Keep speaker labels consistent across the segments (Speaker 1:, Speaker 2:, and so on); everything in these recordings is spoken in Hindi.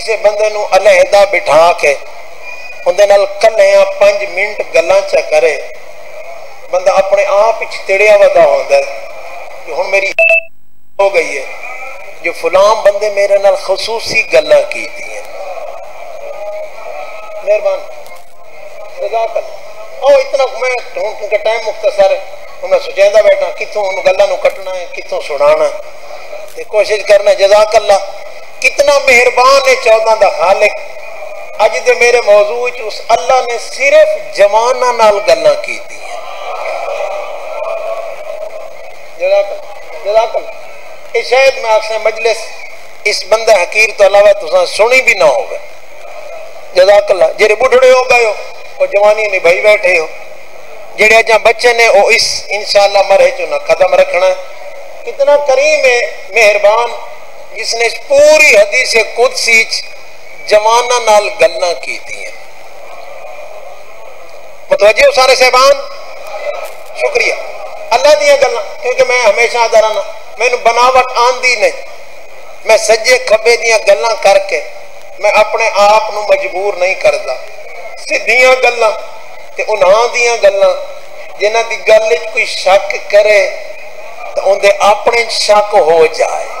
Speaker 1: ਕਿਸੇ ਬੰਦੇ ਨੂੰ ਅਲਹਿਦਾ ਬਿਠਾ ਕੇ ਉਹਦੇ ਨਾਲ ਕੱਲਿਆਂ 5 ਮਿੰਟ ਗੱਲਾਂ ਚ ਕਰੇ ਬੰਦਾ ਆਪਣੇ ਆਪ ਵਿੱਚ ਤੇੜਿਆ ਵਦਾ ਹੁੰਦਾ ਕਿ ਹੁਣ ਮੇਰੀ ਹੋ ਗਈ ਹੈ ਜੋ ਫਲਾਂ ਬੰਦੇ ਮੇਰੇ ਨਾਲ ਖਸੂਸੀ ਗੱਲਾਂ ਕੀਤੀਆਂ ਮਿਹਰਬਾਨ ਜਜ਼ਾਕ ਉਹ ਇਤਨਾ ਮੈਂ ਢੂੰਡ ਕੇ ਟਾਈਮ ਮੁਖਤਸਰ है मैं सोचेंदा बैठा कितों उन गल्ला कटना है कितों सुनाना ते कोशिश करना जजाक अल्लाह कितना मेहरबान है चौदह का खालिक। अज दे मेरे मौजू उस अल्लाह ने सिर्फ़ जमाना नाल गल्ला की शायद मैं आपसे मजलिस, इस बंदा हकीर तो अलावा तुसा सुनी भी ना होगा जजाकल्ला जेरे बुढ़ड़े हो गए हो, वो जवानी निभाई बैठे हो। जेड़े अजा बच्चे ने, वो इस इंशाल्लाह मरे चो ना कदम रखना कितना करीम है, मेहरबान। जिसने इस पूरी हदीस कुदसी जमाना नाल गल्ला की मतवजे सारे सहबान शुक्रिया अल्लाह दिया गल्ला क्योंकि मैं हमेशा आदा रहना मैनू बनावट आंदी नहीं मैं सज्जे खब्बे दिया गल्ला करके मैं अपने आप न मजबूर नहीं करता सीधिया गल्ला ते उन्हां दिया गल्ला जिन्हां दी गल कोई शक करे तो उनके अपने शक हो जाए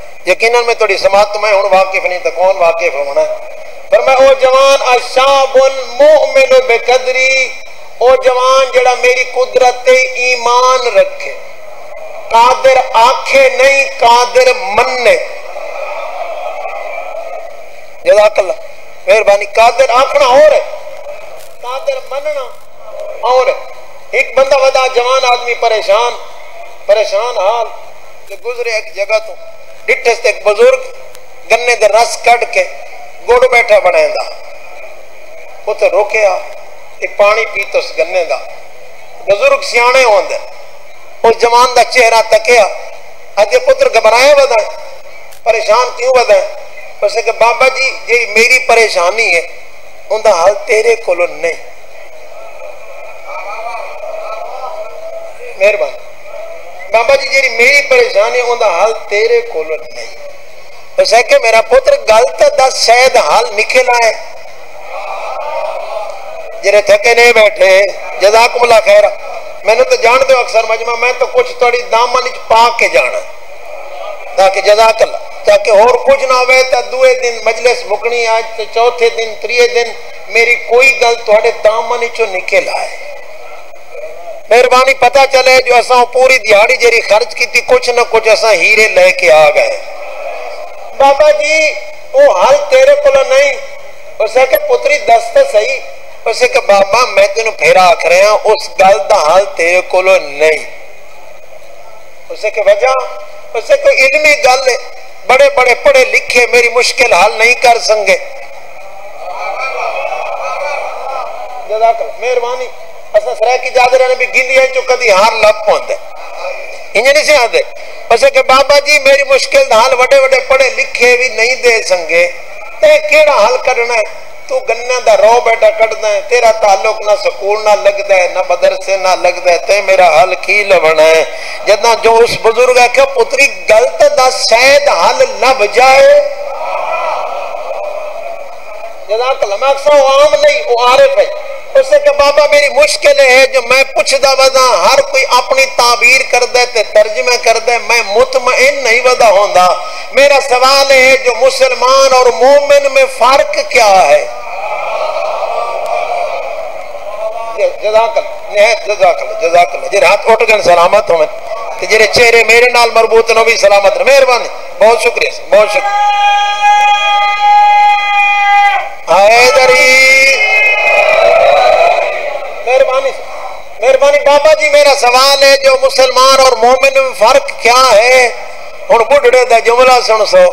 Speaker 1: यकीनन मैं थोड़ी समात तो मैं हुन वाकिफ नहीं तो कौन वाकिफ होना? पर मैं ओ जवान अशाबुल मुमिनु बेकदरी, ओ जवान जेड़ा मेरी कुदरत ईमान रखे। कादिर आखे नहीं, कादिर मन्ने। जजाकल्ला मेहरबानी। कादिर आखना और है। कादिर मनना और है। एक बंदा वदा जवान आदमी परेशान परेशान हाल गुजरे एक जगह तो। से एक बुज़ुर्ग गन्ने दे रस कट के गुड़ बैठा बनांदा उते रोकया ते पानी पीतो उस जवान दा चेहरा तकिया अजे पुत्र घबराया वदा परेशान क्यों वदा उसे कि बाबा जी जी मेरी परेशानी है उनका हल तेरे को नहीं मेहरबानी। बाबा जी जी मेरी परेशानी उनका हल तेरे को नहीं उस के मेरा पुत्र गल तो दस शायद हल निकल आए। जेरे थके नहीं बैठे जजाकुमला खैर, मैंने तो जान दो अक्सर मजमा, मैं तो कुछ थोड़ी दामन पा के जाना। ताकि जजाकल्ला ताकि और कुछ ना हो तो दुए दिन मजलिस मुकनी आज तो चौथे दिन त्रिए दिन मेरी कोई गल थोड़े दामन चो निकल आए। मेहरबानी, पता चले जो असा पूरी दिहाड़ी जेरी खर्च की कुछ ना कुछ असा हीरे लेके आ गए। बाबा जी, वो हल तेरे को नहीं। उसे के पुत्री दस तो सही। उसे के बाबा, मैं तेन फिर आख रहा उस गल का हल तेरे को नहीं। उसे के वजह, उसे कोई इलमी गल, बड़े बड़े पढ़े लिखे मेरी मुश्किल हल नहीं कर संगे। मेहरबानी। असा सराय की जादर ने भी गिंदियाँ चो कदी हार लप पौंदे इंज नहीं से आदे के बाबा जी मेरी मुश्किल हाल बड़े बड़े पढ़े लिखे भी नहीं दे संगे ते केड़ा हल है तू गन्ना दा रो बेटा कटदा है तेरा ताल्लुक ना स्कूल ना लगदा है ना मदरसे ना लगदा है ते मेरा हल की लवना है जदा जो उस बुज़ुर्ग आख्या पुत्री गलत दा शायद हल लब जाए जदा कलमा आम नहीं वो आरिफ है उसे के बाबा, मेरी मुश्किल है जो मैं पुछदा वदा हर कोई अपनी ताबीर करदा ते तर्जमे करदा मैं मुतमइन नहीं वदा होंदा। मेरा सवाल है जो मुसलमान और मोमिन में फ़र्क क्या है? जजाकल मेहरबानी मेहरबानी बाबा जी, मेरा सवाल है, जो मुसलमान और मोमिन में फ़र्क क्या है? हूँ बुढ़ड़े का जुमला सुन सो।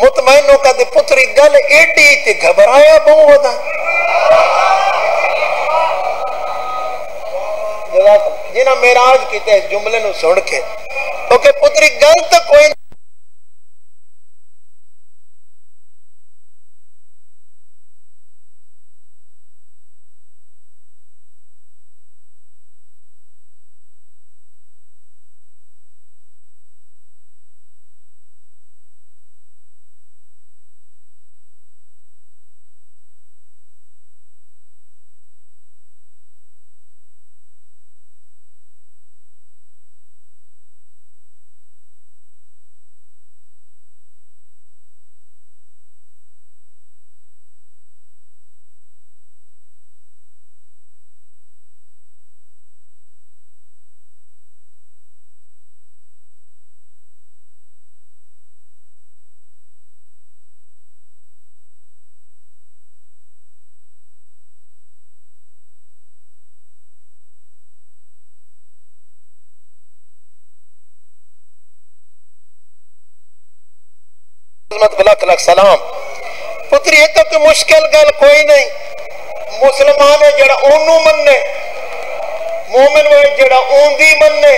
Speaker 1: मुतमैनो कद पुत्री गल एडी ते घबराया बहु होता जिन्हें मेराज किते जुमले सुन के। ओके, पुत्री, गल तो कोई लख लख सलाम। पुत्री, ये तो कोई मुश्किल गल कोई नहीं। मुसलमान है जरा ओनू मन्ने। मोमिन जरा ओंदी मन्ने।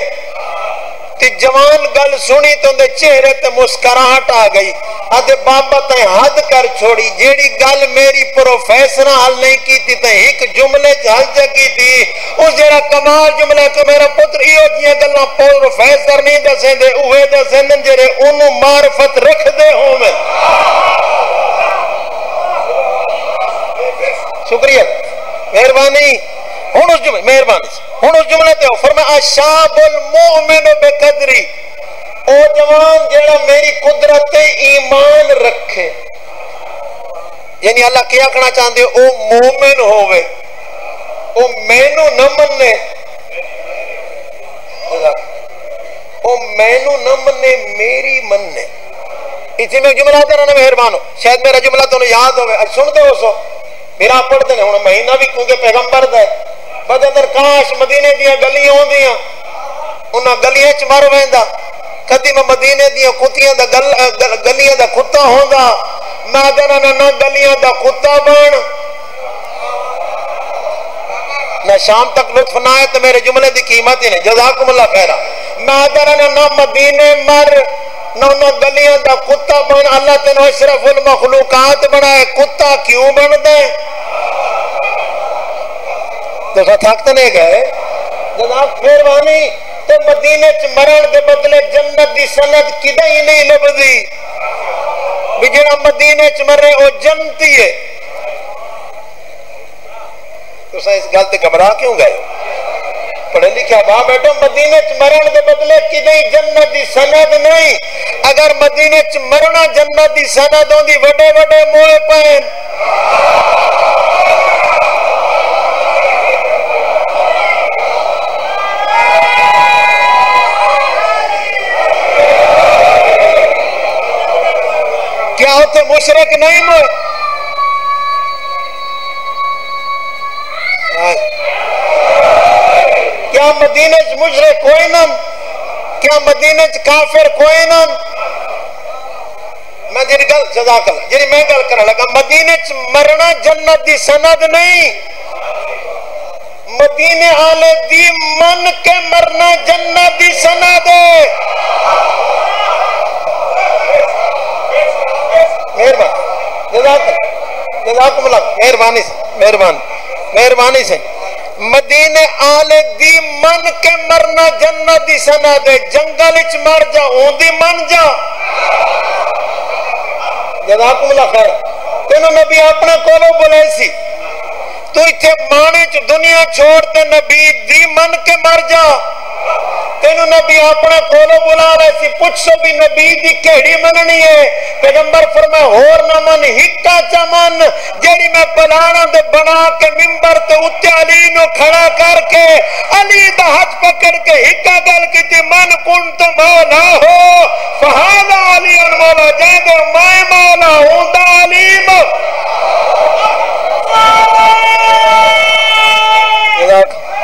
Speaker 1: ते जवान गल सुनी तो चेहरे ते मुस्कुराहट आ गई। आते बाबा ते हद कर छोड़ी। जेड़ी गल मेरी प्रोफेसर हल नहीं की थी ते एक जुमले च हल जगी थी उस जेड़ा कमाल जुमला कि मेरा पुत्र इहो जियाँ गल्लां प्रोफेसर नहीं दसेंदे उहे दसेंदे जेड़े ओनू मार्फत रखदे होवे मेहरबानी। हुन उस जुमले मेहरबानी। हुन उस जुमले ते जवान, जेड़ा मेरी कुदरत ते ईमान रखे। यानी अल्लाह क्या कहना चाहते हो मोमिन ओ मैनू न मन्ने। ओ मैनू न मन्ने, मेरी मन्ने। इसी में जुमला तेरा ना मेहरबान। हो शायद मेरा जुमला तुम याद हो सुनते हो सो। मेरा पढ़ते ने हूँ महीना भी क्योंकि पैगंबर दा बदर काश मदीने दियाँ गलियाँ होंदियाँ उन्हां गलियाँ च मर वेंदा कदी मैं मदीने दियाँ कुत्तियाँ दा गल, गल, गलियाँ दा कुत्ता होंदा मैं कहना ना गलियाँ दा कुत्ता बन ना शाम तक लुत्फ ना आए तो मेरे जुमले की कीमत ही नहीं जजाकुमुल्लाह खैरा मैं कहना ना ना मदीने मर ना ना गलियाँ दा कुत्ता बन अल्लाह तेन अशरफुल मखलूकात बनाए कुत्ता क्यों बनता है तो थक तो नहीं गए। जनाब मेहरबानी तो मदीने च मरण के बदले जन्नत की सनत ही नहीं लभदी? भी मदीने च मरे वो जन्नती है तो इस गल घबरा क्यों गए पढ़े लिखा बा बेटो मदीने च मरण के बदले किदे जन्नत की सनद नहीं। अगर मदीने च मरना जन्नत की सनद होंगी बड़े बड़े मोए पैन क्या मुशरक नहीं मोए क्या मदीने च मुशरक कोई ना? क्या मदीने च काफिर कोई ना? मैं जी गल जजाक जी मैं गल कर लगा, मदीने च मरना जन्नत की सनद नहीं मदीने आले दी मन के मरना जन्नत की सनद। मेहरबानी। मेहरबानी से मदीने आले दी मन के मरना जन्नत दी सना दे, जंगल मर जा, ओंदी मन जा। खैर, तेनु नबी अपने कोलों बुलाए सी। तू इथे माने च दुनिया छोड़ ते नबी दी मन के मर जा। तेनु नबी अपने कोलो बुला रहे सी पुछो भी नबी दी केड़ी मननी है पैगंबर फरमा होर ना मन हिक्का चा मन जेड़ी मैं पलाना दे बना के मिंबर ते उत्ते अली नु खड़ा करके अली दा हाथ पकड़ के हिक्का गल की मन कुन तो मौला हो फहादा अली अन मौला जादे मैं मौला हुंदा अलीम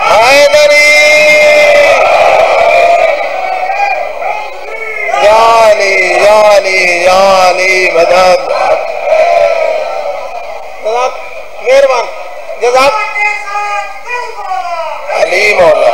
Speaker 1: हैदरी याली अली मदद मेहरबान। जजाक अली मौला।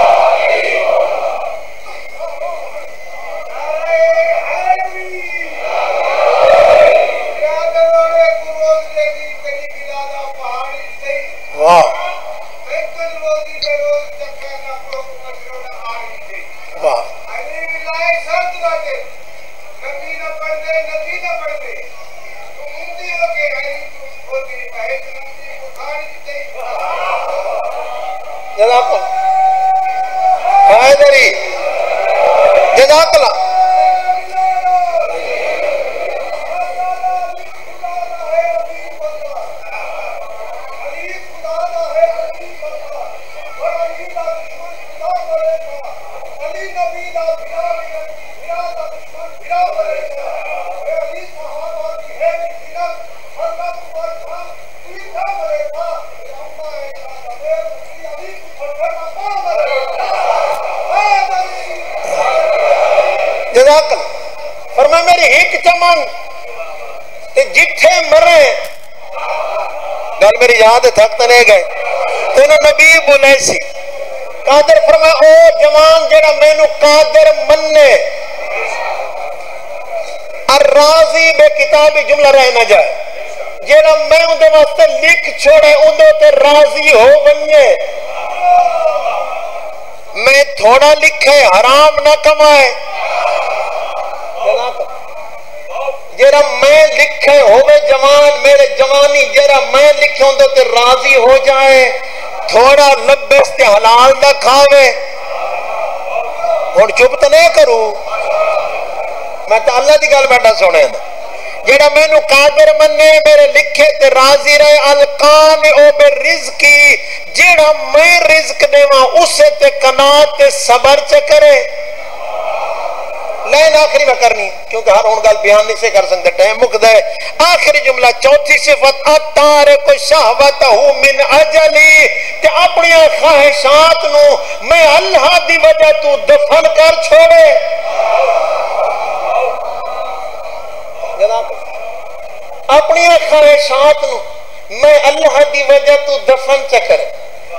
Speaker 1: ते जिथे मरे गल मेरी याद थक तो गए तेन नबी बोले कादर फरमा ओ जवान जेड़ा मैनू कादर मन्ने राज़ी बे किताबी जुमला रह ना जाए जेड़ा मैं उनके वास्ते लिख छोड़े उन्दे ते राज़ी हो बने मैं थोड़ा लिखे हराम ना कमाए जेरा मैं लिखे होवे जवान, मेरे जवानी जेरा मैं लिखे होंदे ते राज़ी हो जाए। थोड़ा लब्बे ते हलाल दा खावे। हुन चुप तो नहीं करू। मैं तो अल्लाह की गल बैठा सुने जेड़ा मैनू कादर मन्ने, मेरे लिखे ते राज़ी रहे। अलकान ओ बे रिजकी जेड़ा मैं रिज्क देवा उसे ते कनात ते सबर च करे। लाइन आखिरी में करनी क्योंकि हर हूँ गल बयान नहीं से कर सकते टाइम मुकद है। आखिरी जुमला, चौथी सिफत, अतारे को अपनी ख्वाहिशात मैं अल्लाह दी वजह तू दफन कर छोड़े। अपनी ख्वाहिशात मैं अल्लाह दी वजह तू दफन च करे।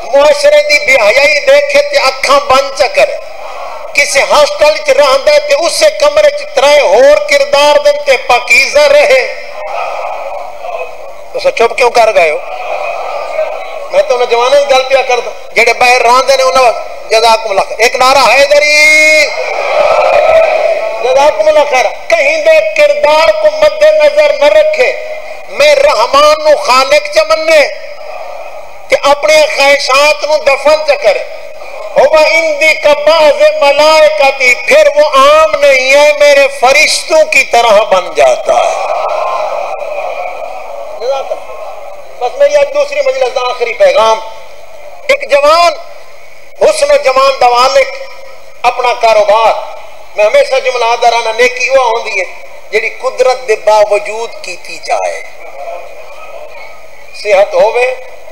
Speaker 1: मुआशरे दी बेहयाई देखे अखा बंद च किसी हॉस्टल च रहा उसे कमरे च त्रै होर किरदार दिन ते पाकीजा रहे। तो चुप क्यों कर गए मैं तो जवानों की गल पिया कर दू जेडे बाहर रहा ने उन्होंने जदाकुमला एक नारा है दरी जदाकुमला खैर कहीं दे किरदार को मद्देनजर न रखे। मैं रहमान खालिक च मन्ने। ते अपने ख्वाहिशात दफन च करे। मलाइकती फिर वो आम नहीं है, मेरे फरिश्तों की तरह बन जाता है। बस मेरी आज दूसरी मजलिस आखिरी पैगाम। एक जवान, हुसन जवान दवालिक अपना कारोबार। मैं हमेशा जुमला दराना नेकी वह होंगी है जी कुदरत के बावजूद की जाए। सेहत होवे,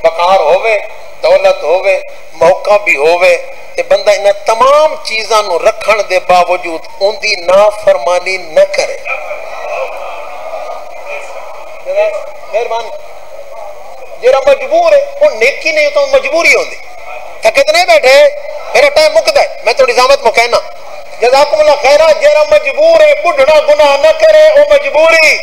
Speaker 1: बकार होवे दौलत होवे, मौका भी होवे, ते बंदा इन तमाम चीज़ों रखने के बावजूद उनकी नाफरमानी न करे। जरा मजबूर है वो नेकी नहीं तो मजबूरी तो बैठे? मेरा टाइम मुकदा है। मैं थोड़ी जामत में कहना। जजाकुमुल्लाह खैरा जरा मजबूर है बुढ़ना गुनाह न करे वो मजबूरी।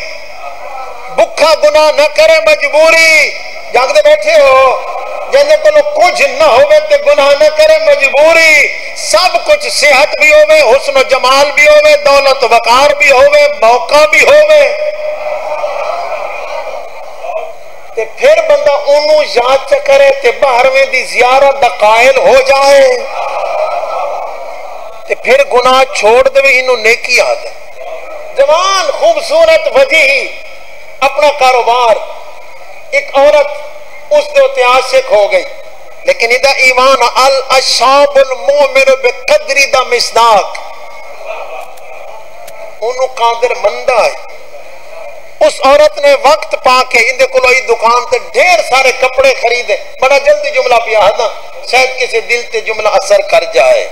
Speaker 1: भुखा गुनाह न करे, मजबूरी। जागते बैठे हो। जिन्हें को कुछ न हो गुनाह न करे, मजबूरी। सब कुछ सेहत भी होवे, हुसन जमाल भी होवे, दौलत वकार भी होवे, मौका भी होवे। ते फिर बंदा ओनू याद च करे ते बारहवें दी जियारत दा कायल हो जाए। ते फिर गुनाह छोड़ दे इनू नेकी जाए जवान, खूबसूरत वजी अपना कारोबार। एक औरत उसके ऐतिहासिक हो गई। लेकिन इधर ईमान अल अशाबुल मोमिन बेकदरी द मिसदाक। ओनु कादर मंदा है। उस औरत ने वक्त पाके इंदे को दुकान ते ढेर सारे कपड़े खरीदे। बड़ा जल्दी जुमला पिया है ना शायद किसी दिल ते जुमला असर कर जाए।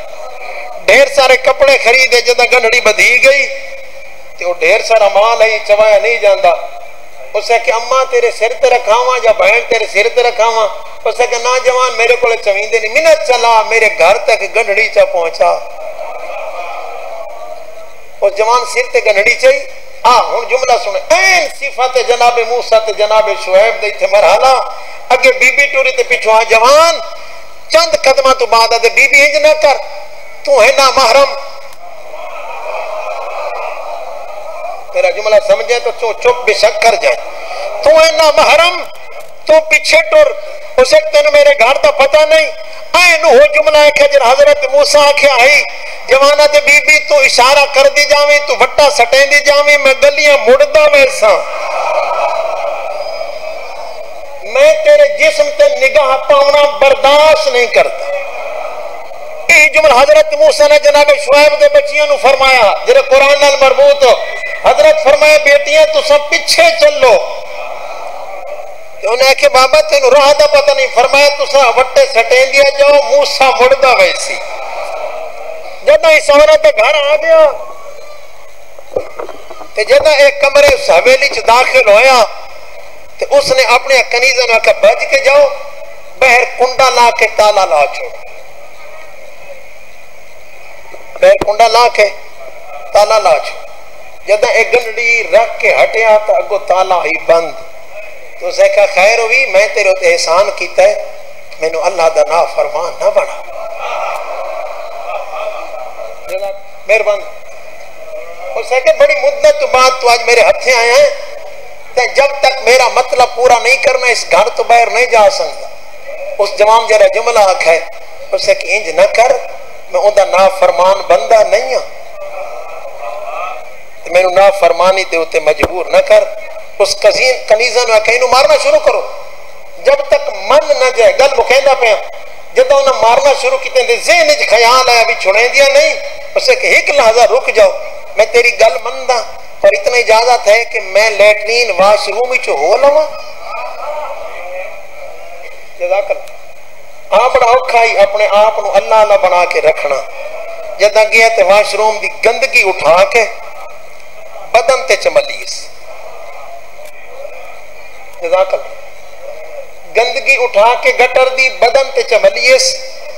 Speaker 1: ढेर सारे कपड़े खरीदे, जदा गंडड़ी बधी गई, ते वो ढेर सारा माल है चवाया नहीं जांदा। उसने कि अम्मा, तेरे सिर ते रखावा या बहन तेरे सिर ते रखावा? हुआ उसने कि नौजवान मेरे को चवींदे नहीं मिनट चला, मेरे घर तक गंढड़ी चा पहुँचा। उस जवान सिर ते गंढड़ी चाहिए आ हुन जुमला सुन। ऐन सिफत जनाब मूसा ते जनाब शुएब दे इथे मरहला। अगे बीबी टूरी ते पिछो आ जवान, चंद कदमा तो बाद बीबी, इंज ना कर। तू है ना महरम। तेरा जुमला समझे तो तू चुप भी शक कर जाए। तू इना महरम, तू पीछे टुर, उसे तेन मेरे घर का पता नहीं। हो जुमला हज़रत मूसा आख्या आई। जवाना ते बीबी, तू इशारा कर दी तू वट्टा मैं गलियाँ मुड़दा मेरे सा मैं तेरे जिस्म ते निगाह पावना बर्दाश्त नहीं करता। जुमला, हज़रत मूसा ने जनाब शुएब के बच्चियों फरमाया जो कुरान मरबूत हज़रत फरमाया, बेटियाँ तुसा पीछे चलो उन्हें आखे, बाबा, तेन राह का पता नहीं। फरमाया, तुसा वट्टे सटेंदिया जाओ, मूसा मुड़दा वैसी जदा इस औरत घर आ गया, ते जदा एक कमरे उस हवेली च दाखिल होया, ते उसने अपने कनीजा ने बज के जाओ बहर कुंडा ला के ताला ला छोड़ो। बहर कुंडा ला के ताला ला छोड़ो। जदा एक गंडड़ी रख के हटिया तो अगो ताला ही बंद। तो उसे खैर हुई, मैं तेरे उत्ते एहसान किया मैनू अल्लाह का ना फरमान ना बना। मेहरबान। उसे कहा, बड़ी मुद्दत बाद तो आज मेरे हथे आए हैं। जब तक मेरा मतलब पूरा नहीं करना, इस घर तो बाहर नहीं जा सकता उस जवान जरा जुमला आख है। उसे इंज न कर, मैं उनका ना फरमान बंदा नहीं हाँ मेनू ना फरमानी दे उत्ते मजबूर न कर। उस कजीन कनीजा ने इनू मारना शुरू करो। जब तक मन न जाए, गल मुकेंदा पे जब उन्हें मारना शुरू किते जेहन च ख्याल आया भी छुड़ेंदिया नहीं उसे एक लहजा रुक जाओ। मैं तेरी गल मनदा, पर इतना इजाज़त है कि मैं लैटरीन वाशरूम लवा। हाँ ही अपने आप को अल्लाह ना बना के रखना। जदा गया वाशरूम की गंदगी उठा के बदन ते चमलीस गंदगी उठा के गटर दी बदन ते चमलीस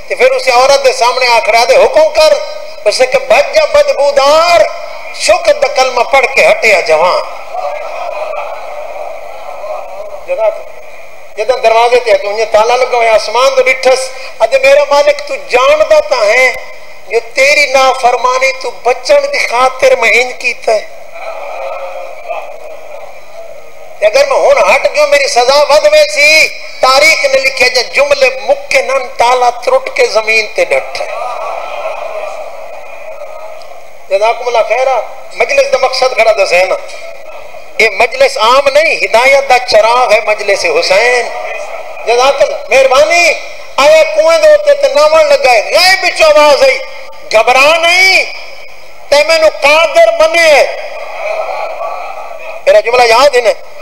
Speaker 1: ते फिर उसे औरत के सामने आखड़ा दे हुक्म कर। उसे के बज जा बदबूदार शुक्र द कलमा पढ़ के हटिया जवान। जदा दरवाजे ते तू ताला लगा हुआ आसमान तो डिठस अज मेरा मालिक तू जानदा ता है, जो तेरी ना फरमानी तू बचन दी खातिर मैं इंज कीता अगर मैं हूँ हट गयो, मेरी सजा वध वे सी तारीख ने लिखे जे जुमले मुक्के नन ताला त्रुट के ज़मीन ते डट जजाकुमुल्लाह खैरा मजलिस दा मकसद खड़ा दसे ना। ये मजलिस आम नहीं, हिदायत दा चराग है मजलिस हुसैन। जजाकल, मेहरबानी। आया कुएँ दे उत्ते ते नावण लगा है। गए बिच आवाज़ आई, घबरा नहीं, ते मेनू कादिर मने मेरा जुमला याद है ना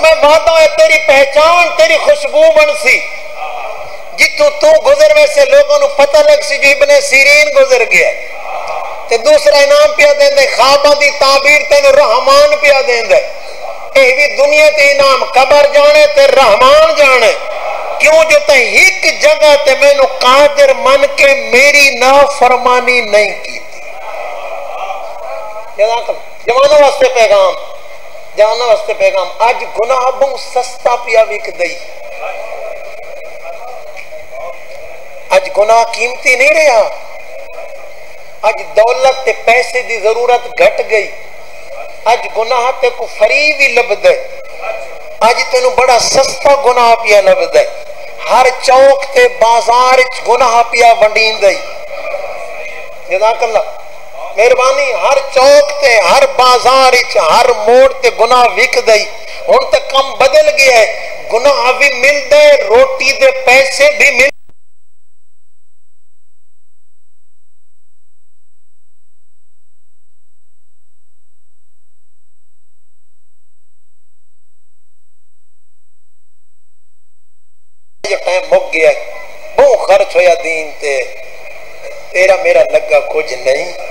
Speaker 1: फरमाए वादा है तेरी पहचान तेरी खुशबू बन सी जितों तू गुजर वैसे लोगों को पता लग सी जो इबने सीरीन गुजर गया ते दूसरा इनाम पिया देंदे खाबा दी ताबीर तेन रहमान पिया देंदे ਇਹ ਵੀ ਦੁਨੀਆ ਤੇ ਇਨਾਮ ਕਬਰ ਜਾਣੇ ਤੇ ਰਹਿਮਾਨ ਜਾਣੇ क्यों जो ते एक जगह ते मैनू कादिर मन के मेरी ना फरमानी नहीं की जवानों वास्ते जवानों वास्ते पैगाम। अज गुनाह बहु सस्ता पिया विक दई अज गुनाह कीमती नहीं रहा। अज दौलत ते पैसे की ज़रूरत घट गई। अज गुनाह ते को फरी भी लभद। अज तेन बड़ा सस्ता गुनाह पिया लभद। हर चौक ते बाज़ार गुनाह पिया वंडींद। मेहरबानी, हर चौक ते, हर बाज़ार हर मोड़ ते गुनाह विकद हूँ तो कम बदल गया है। गुनाह भी मिलते रोटी दे पैसे भी मिल गया बहु खर्च होया दीन ते। तेरा मेरा लगा कुछ नहीं।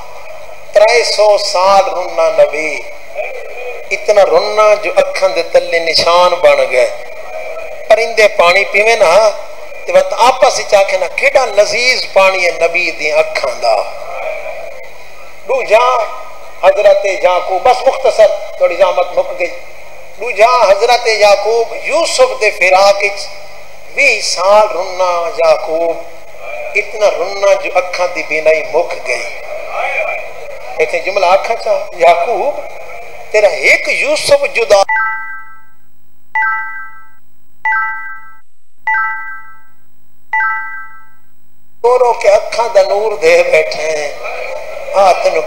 Speaker 1: त्रै सौ साल रुना नबी इतना रोना जो अखन दे तले निशान बन गए परिंदे पानी पीवे ना ते वत आपस विच आखे ना केड़ा लजीज पानी है नबी दी अखां दा दूजा हज़रत याकूब बस मुख्तसर थोड़ी जामत मुक गई दूजा हज़रत याकूब यूसुफ दे फिराक विच 20 साल रुना याकूब इतना रुना जो अखां दी बिनाई मुक गई इथे जुमला आखा चा याकूब, तेरा एक यूसुफ जुदा। नूर दे बैठे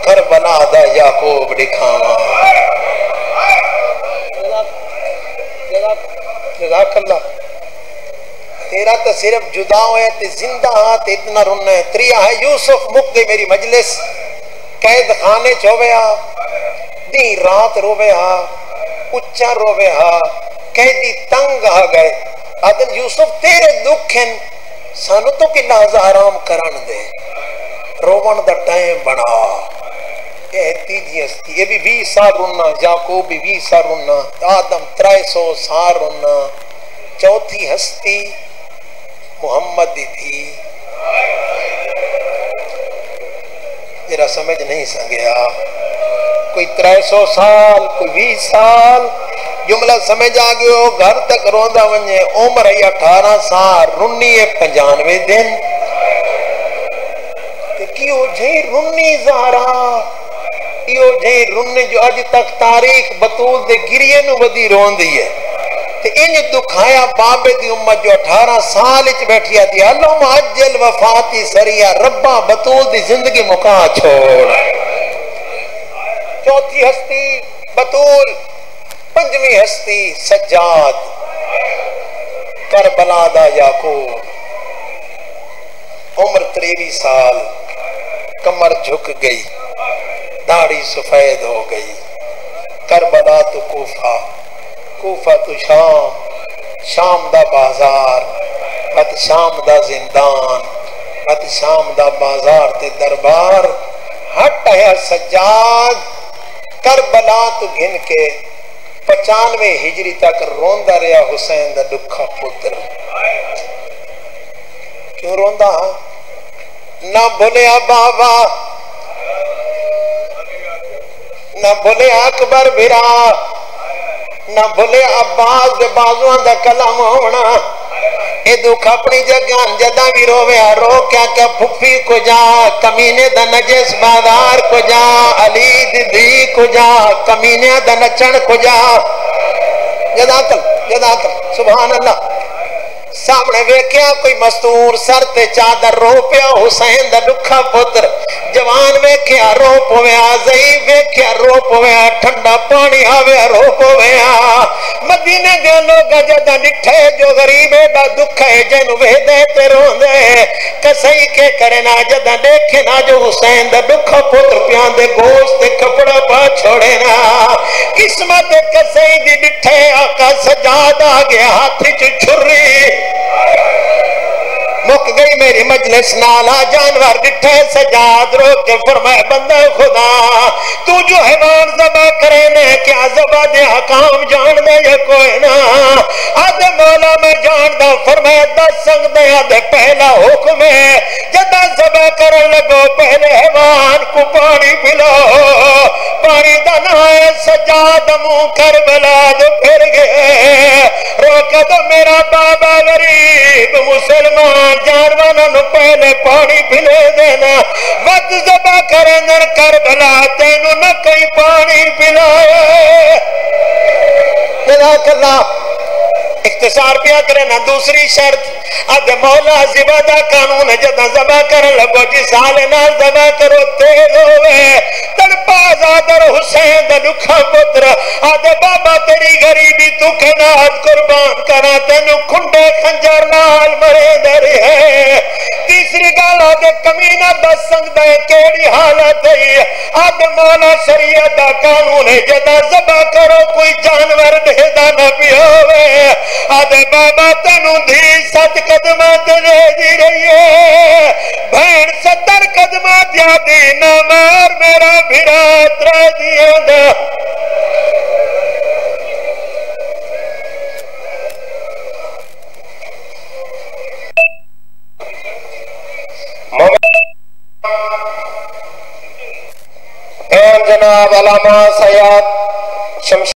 Speaker 1: कर बना दा याकूब दिखावा। तेरा तो सिर्फ़ जुदा होया ते ज़िंदा हाँ ते इतना रुना है। त्रिया है यूसुफ मुक गई मेरी मजलिस। कैद खाने च होवे दी रात रोवे हा उच्चा रोवे हा कैदी तंग आ गए। आदम यूसुफ, तेरे दुख हैं सानू तो कि आराम करन दे। रोवन दा टाइम बना ये तीजी हस्ती, ये भी 20 साल रुना भी 20 साल रुना आदम 300 साल रुना चौथी हस्ती मोहम्मद दी थी। जरा समझ नहीं संगया कोई त्रै सौ साल, कोई बीस साल, जुमला समझ आ गयो, घर तक रोंदा वने उम्र है अठारह साल रुनी पंजानवे दिन। कियो जे रुनी ज़ारा? इहो जे रुन जो अज तक तारीख बतूल दे गिरिए नु वदी रोंदी है। ते इन दुखाया बाबे दी उम्मत जो 18 साल च बैठिया थी अल्लाह अज्जल वफाती सरिया, रब्बा बतूल दी ज़िंदगी मुका छोड़। चौथी हस्ती बतूल, पंजवी हस्ती सज्जाद, करबला दा याकूब। उम्र त्रेवी साल, कमर झुक गई, दाढ़ी सफ़ेद हो गई। करबला तो कूफा। कूफा तो शाम शाम दा बाज़ार, अत शाम दा जिंदान, अत शाम दा बाज़ार ते दरबार, हट है सज्जाद, करबला तो गिन के पचानवे हिजरी तक रोंदा रहा हुसैन का दुखा पुत्र। क्यों रोंदा ना बोलिया बाबा, ना बोले अकबर बिरा ना भले अब्बास दे बाजुआ दा कलाम होना ए दुख अपनी जगह जदा भी रोवे रो क्या क्या फुफी को जा कमीने द नजस बाज़ार को जा अली दी को जा कमीने द नचण को जा जदाकल जदाकल सुभान अल्लाह सामने वेख्या कोई मस्तूर सर ते चादर रो पिया हुसैन दुखा पुत्र। जवान वेख्या रो पवया जई वेख्या रो पवया ठंडा पानी आवे रो पवया मदीने दे लोग जदा डिठे जो गरीब दा दुख है, जन वेदे ते रोंदे। कसई के करे ना, जदा देखे ना, जो हुसैन दा दुखा पुत्र पिया दे गोश्त ते कपड़ा पा छोड़े ना। किस्मत कसई दी डिठे आका सजाद गया, हाथ च छुरी। मेरी मजलिस नाला जानवर डिठे सजाद रो के फरमाए बंदा खुदा। तू जो हैवान जबा करे ने, क्या जबा दे हकाम जान दे ये कोई ना? आदे मौला मैं जान दा फरमाए दस संग दे आदे पहला हुक्म है। जदा जबा करन लगो, पहले हैवान को पानी पिलाओ पानी दा ना है सजाद मुँह कर बला दो फिर गए रोक दो मेरा बाबा गरीब मुसलमान जानवरों पहले पानी पिले देना। मत जबा कर कर भला तेन न कहीं पानी जजाकल्ला इख्तिसार पिया करे ना दूसरी शर्त अद मौला जिबा का कानून है जदा जबा कर लगो जी साल ना जबा करो तेल होवे। तड़पा जादर हुसैन दुखा पुत्र। आदे बाबा तेरी गरीबी तू के नाथ कुर्बान करा। तेनु खुंडे खंजर नाल मरे दर है तीसरी गाल आदे कमीना दस संग दे केड़ी हालत है आदे मौला शरीयत दा कानून है, जदा जबा करो कोई जानवर दे दा ना पियोवे। आदे बाबा तेनु धी सत कदमा ते दी रही है भैन सत्तर कदमा दिया दी न मार मेरा भिरा त्रा दिया दा जनाब अलामा सयाद शमश